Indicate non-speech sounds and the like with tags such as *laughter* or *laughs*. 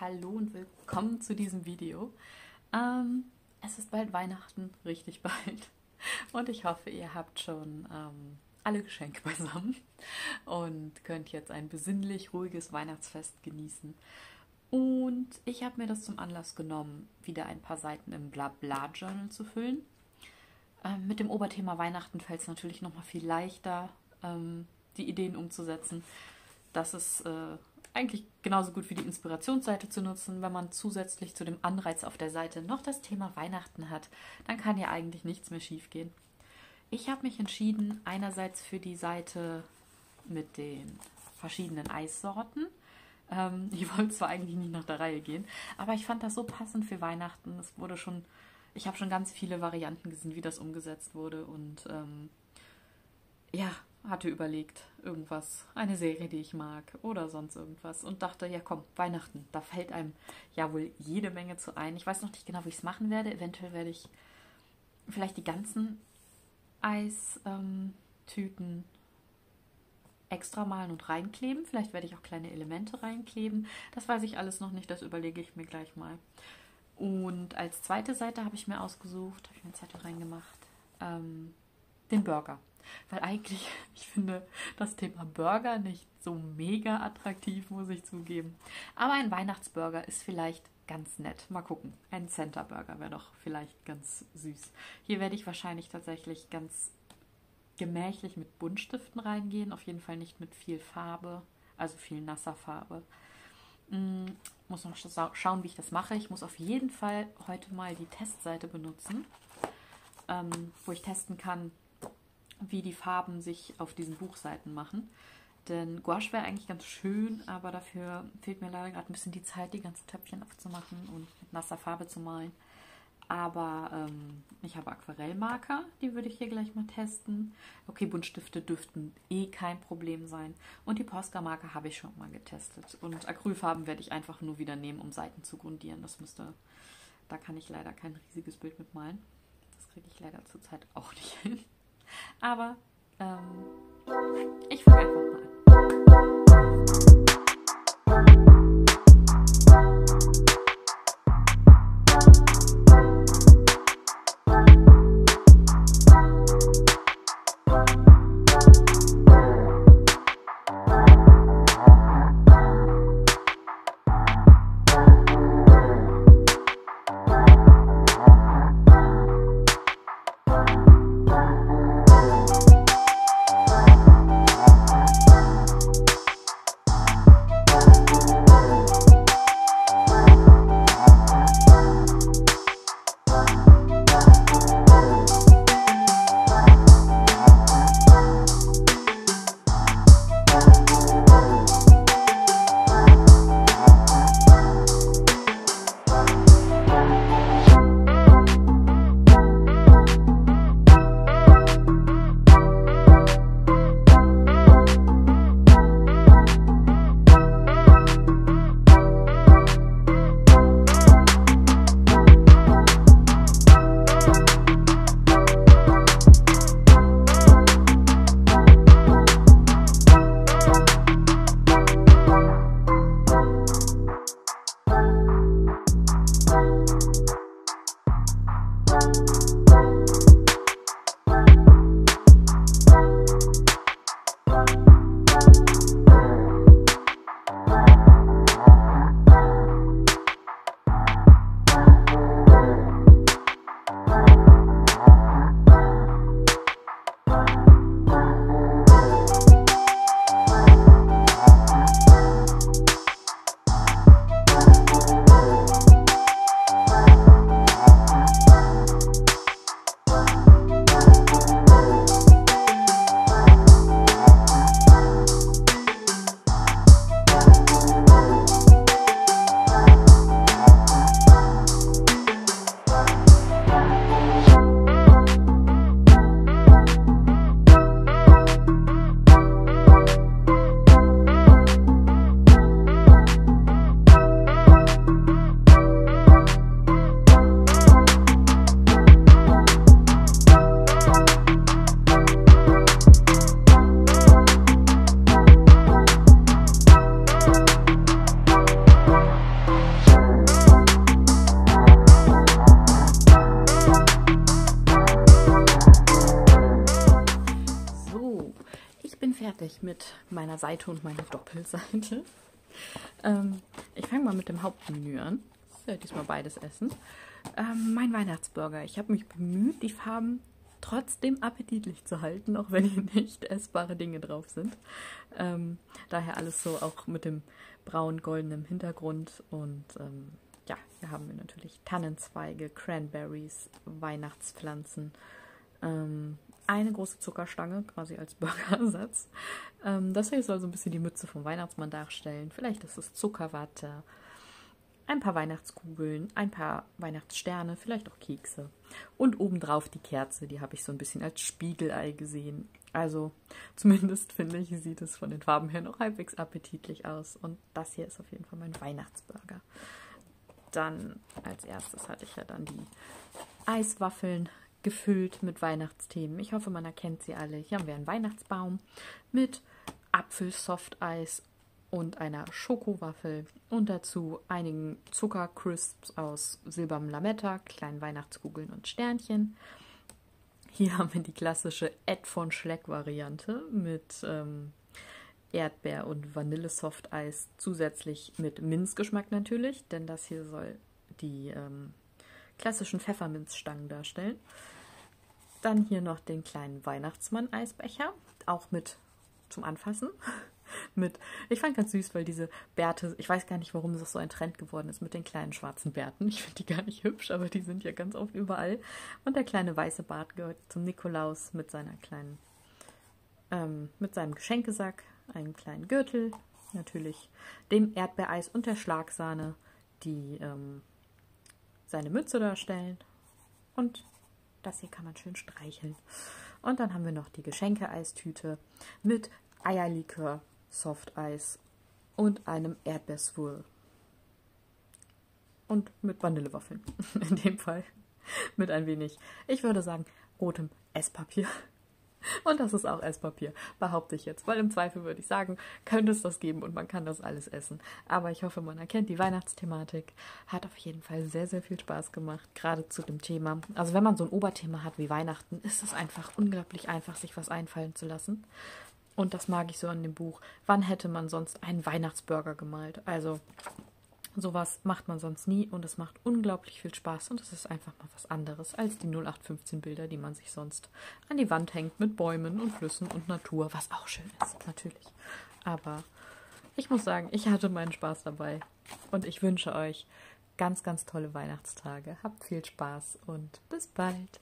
hallo und willkommen zu diesem Video. Ähm, es ist bald Weihnachten, richtig *laughs* bald. Und ich hoffe, ihr habt schon ähm, alle Geschenke beisammen und könnt jetzt ein besinnlich ruhiges Weihnachtsfest genießen. Und ich habe mir das zum Anlass genommen, wieder ein paar Seiten im Blabla-Journal zu füllen. Ähm, mit dem Oberthema Weihnachten fällt es natürlich noch mal viel leichter, ähm, die Ideen umzusetzen. Das ist äh, eigentlich genauso gut wie die Inspirationsseite zu nutzen. Wenn man zusätzlich zu dem Anreiz auf der Seite noch das Thema Weihnachten hat, dann kann ja eigentlich nichts mehr schiefgehen. Ich habe mich entschieden, einerseits für die Seite mit den verschiedenen Eissorten. Ähm, *laughs* ich wollte zwar eigentlich nicht nach der Reihe gehen, aber ich fand das so passend für Weihnachten. Es wurde schon, ich habe schon ganz viele Varianten gesehen, wie das umgesetzt wurde und ähm, ja, hatte überlegt, irgendwas, eine Serie, die ich mag oder sonst irgendwas und dachte, ja komm, Weihnachten, da fällt einem ja wohl jede Menge zu ein. Ich weiß noch nicht genau, wie ich es machen werde. Eventuell werde ich vielleicht die ganzen Eistüten extra malen und reinkleben. Vielleicht werde ich auch kleine Elemente reinkleben. Das weiß ich alles noch nicht, das überlege ich mir gleich mal. Und als zweite Seite habe ich mir ausgesucht, habe ich mir eine Zettel reingemacht, ähm, den Burger. Weil eigentlich, *laughs* ich finde das Thema Burger nicht so mega attraktiv, muss ich zugeben. Aber ein Weihnachtsburger ist vielleicht ganz nett. Mal gucken. Ein Center Burger wäre doch vielleicht ganz süß. Hier werde ich wahrscheinlich tatsächlich ganz gemächlich mit Buntstiften reingehen. Auf jeden Fall nicht mit viel Farbe, also viel nasser Farbe. Hm, muss noch schauen, wie ich das mache. Ich muss auf jeden Fall heute mal die Testseite benutzen, ähm, wo ich testen kann, wie die Farben sich auf diesen Buchseiten machen. Denn Gouache wäre eigentlich ganz schön, aber dafür fehlt mir leider gerade ein bisschen die Zeit, die ganzen Töpfchen aufzumachen und mit nasser Farbe zu malen. Aber ähm, ich habe Aquarellmarker, die würde ich hier gleich mal testen. Okay, Buntstifte dürften eh kein Problem sein. Und die Posca-Marker habe ich schon mal getestet. Und Acrylfarben werde ich einfach nur wieder nehmen, um Seiten zu grundieren. Das müsste, da kann ich leider kein riesiges Bild mitmalen. Das kriege ich leider zurzeit auch nicht hin. Aber ähm, ich fange einfach endlich mit meiner Seite und meiner Doppelseite. *laughs* Ähm, ich fange mal mit dem Hauptmenü an. Ich werde diesmal beides essen. Ähm, mein Weihnachtsburger. Ich habe mich bemüht, die Farben trotzdem appetitlich zu halten, auch wenn hier *laughs* nicht essbare Dinge drauf sind. Ähm, daher alles so auch mit dem braun-goldenen Hintergrund. Und ähm, ja, hier haben wir natürlich Tannenzweige, Cranberries, Weihnachtspflanzen, ähm, eine große Zuckerstange, quasi als *laughs* Burgerersatz. Ähm, das hier soll so ein bisschen die Mütze vom Weihnachtsmann darstellen. Vielleicht ist es Zuckerwatte, ein paar Weihnachtskugeln, ein paar Weihnachtssterne, vielleicht auch Kekse. Und obendrauf die Kerze, die habe ich so ein bisschen als Spiegelei gesehen. Also *laughs* zumindest finde ich, sieht es von den Farben her noch halbwegs appetitlich aus. Und das hier ist auf jeden Fall mein Weihnachtsburger. Dann als erstes hatte ich ja dann die Eiswaffeln gefüllt mit Weihnachtsthemen. Ich hoffe, man erkennt sie alle. Hier haben wir einen Weihnachtsbaum mit Apfelsofteis und einer Schokowaffel und dazu einigen Zuckercrisps aus silbernem Lametta, kleinen Weihnachtskugeln und Sternchen. Hier haben wir die klassische Ed von Schleck-Variante mit ähm, Erdbeer- und Vanillesofteis, zusätzlich mit Minzgeschmack natürlich, denn das hier soll die ähm, klassischen Pfefferminzstangen darstellen. Dann hier noch den kleinen Weihnachtsmann-Eisbecher, auch mit zum Anfassen. *laughs* mit, ich fand ganz süß, weil diese Bärte, ich weiß gar nicht, warum das so ein Trend geworden ist mit den kleinen schwarzen Bärten. Ich finde die gar nicht hübsch, aber die sind ja ganz oft überall. Und der kleine weiße Bart gehört zum Nikolaus mit seiner kleinen, ähm, mit seinem Geschenkesack, einem kleinen Gürtel, natürlich dem Erdbeereis und der Schlagsahne, die ähm, seine Mütze darstellen. Und das hier kann man schön streicheln. Und dann haben wir noch die Geschenke-Eistüte mit Eierlikör, Softeis und einem Erdbeerswurl. Und mit Vanillewaffeln. *laughs* In dem Fall mit ein wenig, ich würde sagen, rotem Esspapier. Und das ist auch Esspapier, behaupte ich jetzt. Weil im Zweifel würde ich sagen, könnte es das geben und man kann das alles essen. Aber ich hoffe, man erkennt die Weihnachtsthematik. Hat auf jeden Fall sehr, sehr viel Spaß gemacht, gerade zu dem Thema. Also wenn man so ein Oberthema hat wie Weihnachten, ist es einfach unglaublich einfach, sich was einfallen zu lassen. Und das mag ich so an dem Buch. Wann hätte man sonst einen Weihnachtsburger gemalt? Also Sowas macht man sonst nie und es macht unglaublich viel Spaß und es ist einfach mal was anderes als die 0815 Bilder, die man sich sonst an die Wand hängt mit Bäumen und Flüssen und Natur, was auch schön ist, natürlich. Aber ich muss sagen, ich hatte meinen Spaß dabei und ich wünsche euch ganz, ganz tolle Weihnachtstage. Habt viel Spaß und bis bald.